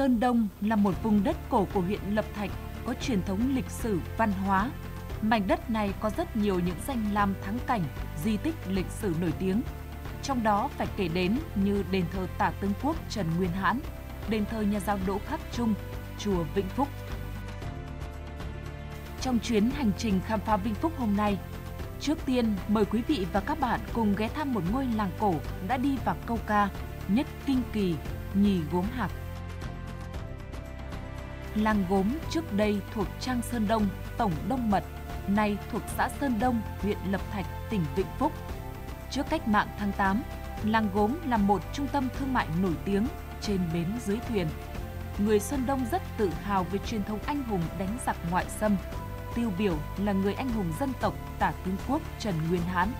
Sơn Đông là một vùng đất cổ của huyện Lập Thạch có truyền thống lịch sử văn hóa. Mảnh đất này có rất nhiều những danh lam thắng cảnh, di tích lịch sử nổi tiếng. Trong đó phải kể đến như đền thờ Tả Tương Quốc Trần Nguyên Hãn, đền thờ nhà giáo Đỗ Khắc Trung, chùa Vĩnh Phúc. Trong chuyến hành trình khám phá Vĩnh Phúc hôm nay, trước tiên mời quý vị và các bạn cùng ghé thăm một ngôi làng cổ đã đi vào câu ca nhất kinh kỳ, nhì gốm hạc. Làng gốm trước đây thuộc Trang Sơn Đông, Tổng Đông Mật, nay thuộc xã Sơn Đông, huyện Lập Thạch, tỉnh Vĩnh Phúc. Trước cách mạng tháng 8, làng gốm là một trung tâm thương mại nổi tiếng trên bến dưới thuyền. Người Sơn Đông rất tự hào về truyền thống anh hùng đánh giặc ngoại xâm. Tiêu biểu là người anh hùng dân tộc Tả Tướng Quốc Trần Nguyên Hán.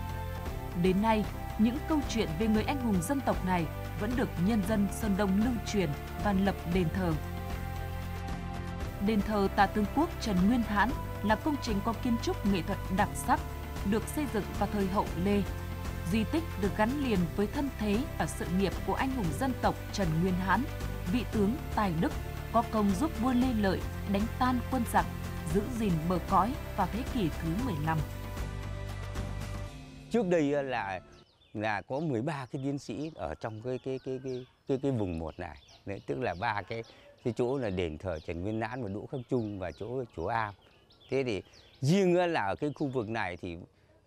Đến nay, những câu chuyện về người anh hùng dân tộc này vẫn được nhân dân Sơn Đông lưu truyền và lập đền thờ. Đền thờ Tả Tướng Quốc Trần Nguyên Hãn là công trình có kiến trúc nghệ thuật đặc sắc, được xây dựng vào thời hậu Lê. Di tích được gắn liền với thân thế và sự nghiệp của anh hùng dân tộc Trần Nguyên Hãn, vị tướng tài đức, có công giúp vua Lê Lợi đánh tan quân giặc, giữ gìn bờ cõi vào thế kỷ thứ 15. Trước đây là là có 13 cái tiến sĩ ở trong cái cái cái cái cái, cái vùng một này. Đấy, tức là ba cái cái chỗ là đền thờ Trần Nguyên Nãn và Đỗ Khắc Trung và chỗ chùa Am. Thế thì riêng là ở cái khu vực này thì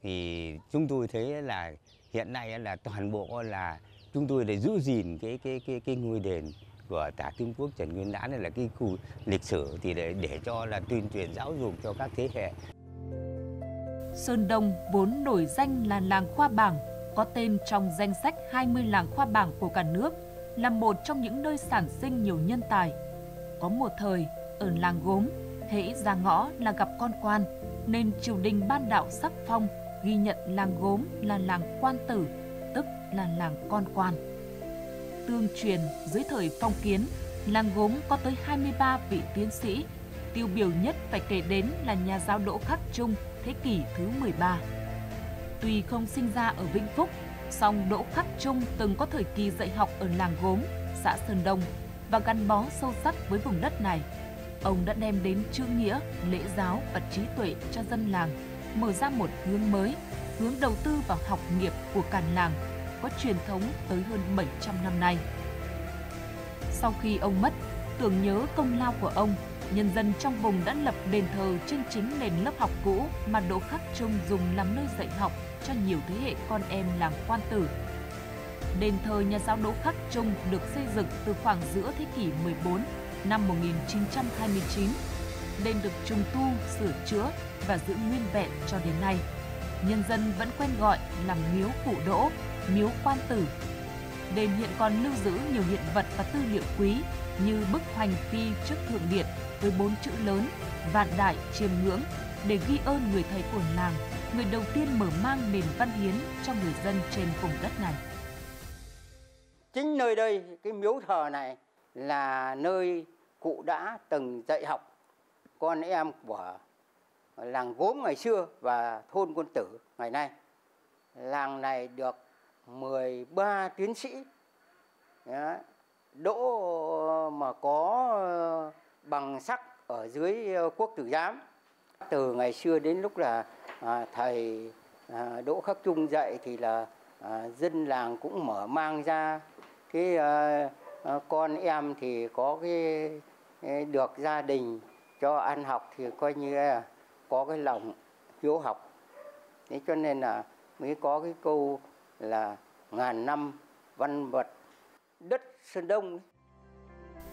thì chúng tôi thấy là hiện nay là toàn bộ là chúng tôi để giữ gìn cái cái cái cái ngôi đền của Tả Kim Quốc Trần Nguyên Đán này là cái khu lịch sử thì để để cho là tuyên truyền giáo dục cho các thế hệ. Sơn Đông vốn nổi danh là làng khoa bảng, có tên trong danh sách 20 làng khoa bảng của cả nước, là một trong những nơi sản sinh nhiều nhân tài. Có một thời, ở làng gốm, hễ ra ngõ là gặp con quan, nên triều đình ban đạo sắc phong ghi nhận làng gốm là làng quan tử, tức là làng con quan. Tương truyền dưới thời phong kiến, làng gốm có tới 23 vị tiến sĩ. Tiêu biểu nhất phải kể đến là nhà giáo Đỗ Khắc Trung thế kỷ thứ 13. Tuy không sinh ra ở Vĩnh Phúc, song Đỗ Khắc Trung từng có thời kỳ dạy học ở làng gốm, xã Sơn Đông và gắn bó sâu sắc với vùng đất này. Ông đã đem đến chữ nghĩa, lễ giáo và trí tuệ cho dân làng, mở ra một hướng mới, hướng đầu tư vào học nghiệp của cả làng, có truyền thống tới hơn 700 năm nay. Sau khi ông mất, tưởng nhớ công lao của ông, nhân dân trong vùng đã lập đền thờ trên chính nền lớp học cũ mà Đỗ Khắc Trung dùng làm nơi dạy học cho nhiều thế hệ con em làng quan tử. Đền thờ nhà giáo Đỗ Khắc Trung được xây dựng từ khoảng giữa thế kỷ 14 năm 1929. Đền được trùng tu, sửa chữa và giữ nguyên vẹn cho đến nay. Nhân dân vẫn quen gọi là miếu cụ đỗ, miếu quan tử. Đền hiện còn lưu giữ nhiều hiện vật và tư liệu quý như bức hoành phi trước thượng điện với bốn chữ lớn vạn đại chiêm ngưỡng để ghi ơn người thầy của làng, người đầu tiên mở mang nền văn hiến cho người dân trên vùng đất này. Chính nơi đây, cái miếu thờ này là nơi cụ đã từng dạy học con em của làng gốm ngày xưa và thôn quân tử ngày nay. Làng này được 13 tiến sĩ. Đỗ mà có ờ, bằng sắc ở dưới ờ, quốc tử giám. Từ ngày xưa đến lúc là à, thầy à, Đỗ Khắc Trung dạy thì là à, dân làng cũng mở mang ra. Cái à, à, con em thì có cái được gia đình cho ăn học thì coi như là có cái lòng hiếu học. Thế cho nên là mới có cái câu là ngàn năm văn vật đất sơn đông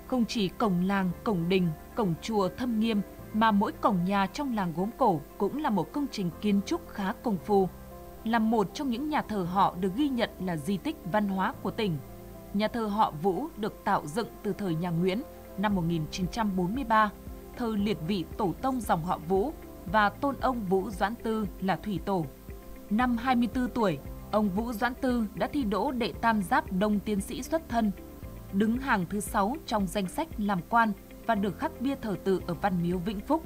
không chỉ cổng làng cổng đình cổng chùa thâm nghiêm mà mỗi cổng nhà trong làng gốm cổ cũng là một công trình kiến trúc khá công phu là một trong những nhà thờ họ được ghi nhận là di tích văn hóa của tỉnh. Nhà thờ họ Vũ được tạo dựng từ thời nhà Nguyễn năm 1943, thờ liệt vị tổ tông dòng họ Vũ và tôn ông Vũ Doãn Tư là thủy tổ. Năm 24 tuổi, ông Vũ Doãn Tư đã thi đỗ đệ tam giáp đông tiến sĩ xuất thân, đứng hàng thứ 6 trong danh sách làm quan và được khắc bia thờ tự ở Văn Miếu Vĩnh Phúc.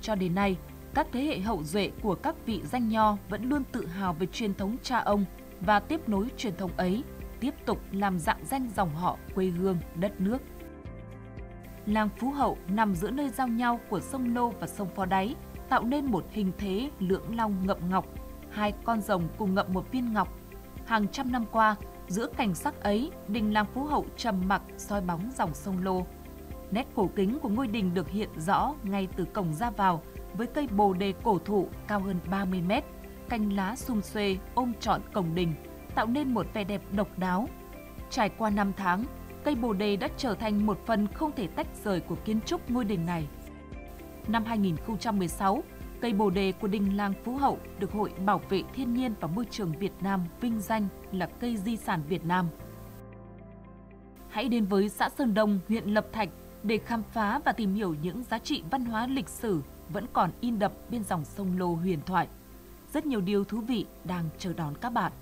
Cho đến nay, các thế hệ hậu duệ của các vị danh nho vẫn luôn tự hào về truyền thống cha ông và tiếp nối truyền thống ấy, tiếp tục làm dạng danh dòng họ quê hương đất nước. làng Phú Hậu nằm giữa nơi giao nhau của sông Lô và sông Phó Đáy, tạo nên một hình thế lưỡng long ngậm ngọc, hai con rồng cùng ngậm một viên ngọc. Hàng trăm năm qua, giữa cảnh sắc ấy, đình làng Phú Hậu trầm mặc soi bóng dòng sông Lô. Nét cổ kính của ngôi đình được hiện rõ ngay từ cổng ra vào với cây bồ đề cổ thụ cao hơn 30 mét, cành lá sum xuê ôm trọn cổng đình, tạo nên một vẻ đẹp độc đáo. Trải qua năm tháng, cây bồ đề đã trở thành một phần không thể tách rời của kiến trúc ngôi đình này. Năm 2016, cây bồ đề của đình làng Phú Hậu được Hội Bảo vệ Thiên nhiên và Môi trường Việt Nam vinh danh là cây di sản Việt Nam. Hãy đến với xã Sơn Đông, huyện Lập Thạch để khám phá và tìm hiểu những giá trị văn hóa lịch sử vẫn còn in đậm bên dòng sông Lô huyền thoại. Rất nhiều điều thú vị đang chờ đón các bạn.